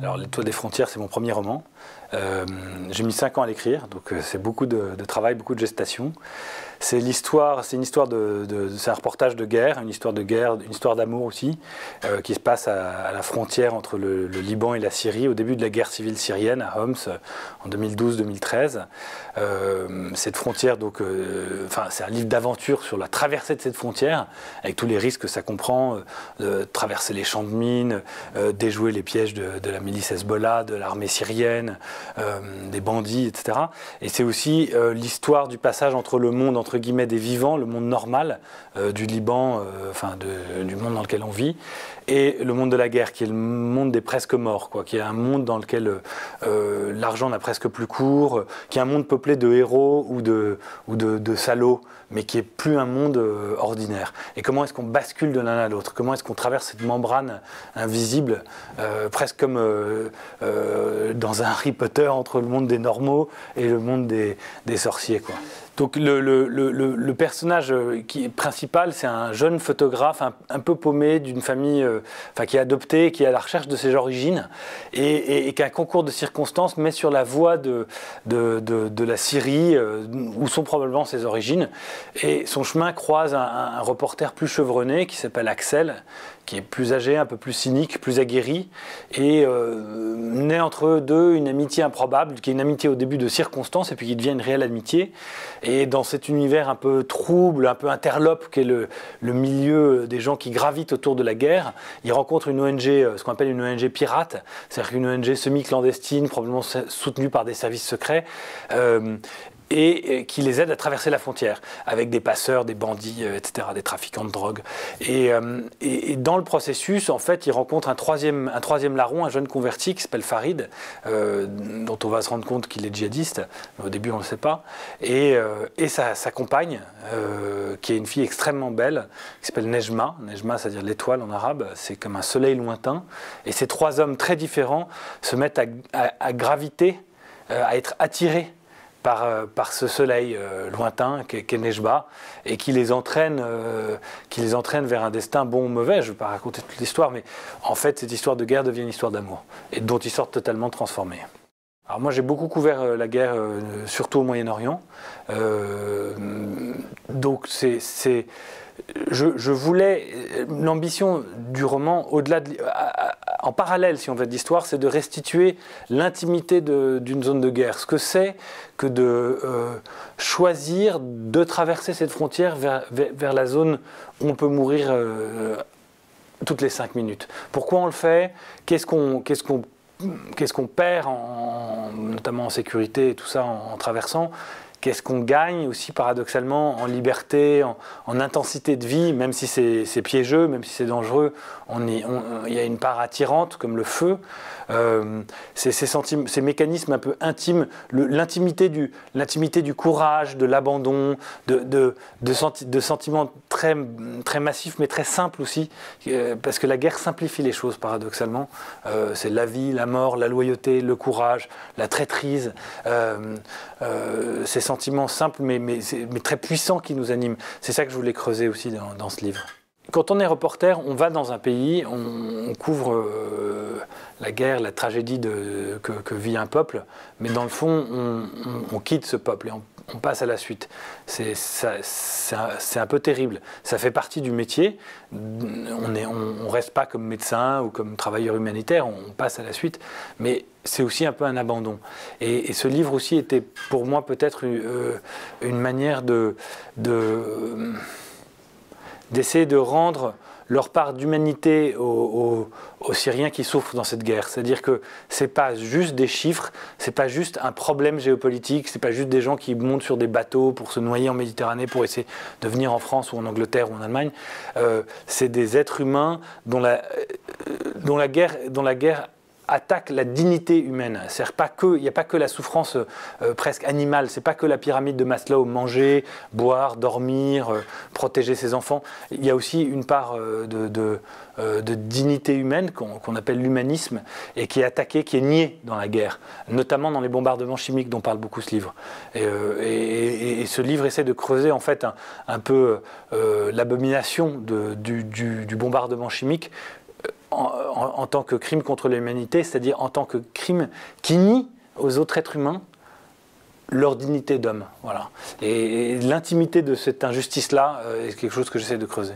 Alors, Les Toits des frontières, c'est mon premier roman. Euh, j'ai mis 5 ans à l'écrire, donc euh, c'est beaucoup de, travail, beaucoup de gestation. C'est l'histoire, c'est une histoire de, un reportage de guerre, une histoire de guerre, une histoire d'amour aussi, euh, qui se passe à, la frontière entre le, Liban et la Syrie au début de la guerre civile syrienne à Homs en 2012-2013. Euh, cette frontière, donc, enfin, c'est un livre d'aventure sur la traversée de cette frontière, avec tous les risques que ça comprend, traverser les champs de mines, déjouer les pièges de, de, la milice Hezbollah, de l'armée syrienne, des bandits, etc. Et c'est aussi l'histoire du passage entre le monde entre guillemets des vivants, le monde normal euh, du Liban, euh, enfin du monde dans lequel on vit, et le monde de la guerre, qui est le monde des presque morts, quoi, qui est un monde dans lequel euh, l'argent n'a presque plus cours, qui est un monde peuplé de héros ou de, ou de, salauds, mais qui est plus un monde euh, ordinaire. Et comment est-ce qu'on bascule de l'un à l'autre? Comment est-ce qu'on traverse cette membrane invisible, euh, presque comme euh, euh, dans un Harry Potter entre le monde des normaux et le monde des, sorciers. Donc le, personnage est principal, c'est un jeune photographe un, peu paumé d'une famille, euh, enfin qui est adopté, qui est à la recherche de ses origines, et, qu'un concours de circonstances met sur la voie de, la Syrie, euh, où sont probablement ses origines. Et son chemin croise un reporter plus chevronné qui s'appelle Axel, qui est plus âgé, un peu plus cynique, plus aguerri, et euh, naît entre eux deux une amitié improbable, qui est une amitié au début de circonstances, et puis qui devient une réelle amitié. Et dans cet univers un peu trouble, un peu interlope, qui est le, milieu des gens qui gravitent autour de la guerre, il rencontre une ONG, ce qu'on appelle une ONG pirate, c'est-à-dire une ONG semi-clandestine, probablement soutenue par des services secrets. Euh, et qui les aide à traverser la frontière avec des passeurs, des bandits, euh, etc., des trafiquants de drogue. Et, euh, et, dans le processus, en fait, il rencontre un troisième, un troisième larron, un jeune converti qui s'appelle Farid, euh, dont on va se rendre compte qu'il est djihadiste, au début on ne le sait pas, et, euh, sa, compagne, euh, qui est une fille extrêmement belle, qui s'appelle Nejma. Nejma, c'est-à-dire l'étoile en arabe, c'est comme un soleil lointain. Et ces trois hommes très différents se mettent à graviter, à être attirés par, euh, par, ce soleil euh, lointain qu'est qu Nejba et qui les, entraîne, euh, qui les entraîne vers un destin bon ou mauvais. Je ne vais pas raconter toute l'histoire, mais en fait, cette histoire de guerre devient une histoire d'amour et dont ils sortent totalement transformés. Alors moi j'ai beaucoup couvert la guerre, surtout au Moyen-Orient. Donc c'est je, voulais l'ambition du roman au-delà de, en parallèle si on veut d'histoire c'est de restituer l'intimité d'une zone de guerre. Ce que c'est que de euh, choisir de traverser cette frontière vers, la zone où on peut mourir euh, toutes les cinq minutes. Pourquoi on le fait? Qu'est-ce qu'on perd en, notamment en sécurité et tout ça en traversant? Qu'est-ce qu'on gagne aussi paradoxalement en liberté, en, en intensité de vie, même si c'est piégeux, même si c'est dangereux, il y a une part attirante comme le feu. Euh, ces, mécanismes un peu intimes, l'intimité du, courage, de l'abandon, de, sentiments très, massifs mais très simples aussi, euh, parce que la guerre simplifie les choses paradoxalement. Euh, c'est la vie, la mort, la loyauté, le courage, la traîtrise, euh, ces sentiments simples mais, très puissants qui nous animent. C'est ça que je voulais creuser aussi dans, ce livre quand on est reporter, on va dans un pays, on, couvre la guerre, la tragédie que, vit un peuple, mais dans le fond, on, on, on quitte ce peuple et on, passe à la suite. C'est un, peu terrible. Ça fait partie du métier. On ne reste pas comme médecin ou comme travailleur humanitaire, on passe à la suite. Mais c'est aussi un peu un abandon. Et, ce livre aussi était pour moi peut-être une, euh, manière de... de d'essayer de rendre leur part d'humanité aux, aux, Syriens qui souffrent dans cette guerre. C'est-à-dire que c'est pas juste des chiffres, c'est pas juste un problème géopolitique, c'est pas juste des gens qui montent sur des bateaux pour se noyer en Méditerranée pour essayer de venir en France ou en Angleterre ou en Allemagne. Euh, c'est des êtres humains dont la, la guerre, dont la guerre attaque la dignité humaine. Il n'y a pas que la souffrance euh, presque animale, c'est pas que la pyramide de Maslow, manger, boire, dormir, euh, protéger ses enfants. Il y a aussi une part euh, de, dignité humaine qu'on qu appelle l'humanisme et qui est attaquée, qui est niée dans la guerre, notamment dans les bombardements chimiques dont parle beaucoup ce livre. Et, ce livre essaie de creuser en fait un, peu l'abomination du bombardement chimique en, tant que crime contre l'humanité, c'est-à-dire en tant que crime qui nie aux autres êtres humains leur dignité d'homme. Voilà. Et, l'intimité de cette injustice-là est quelque chose que j'essaie de creuser.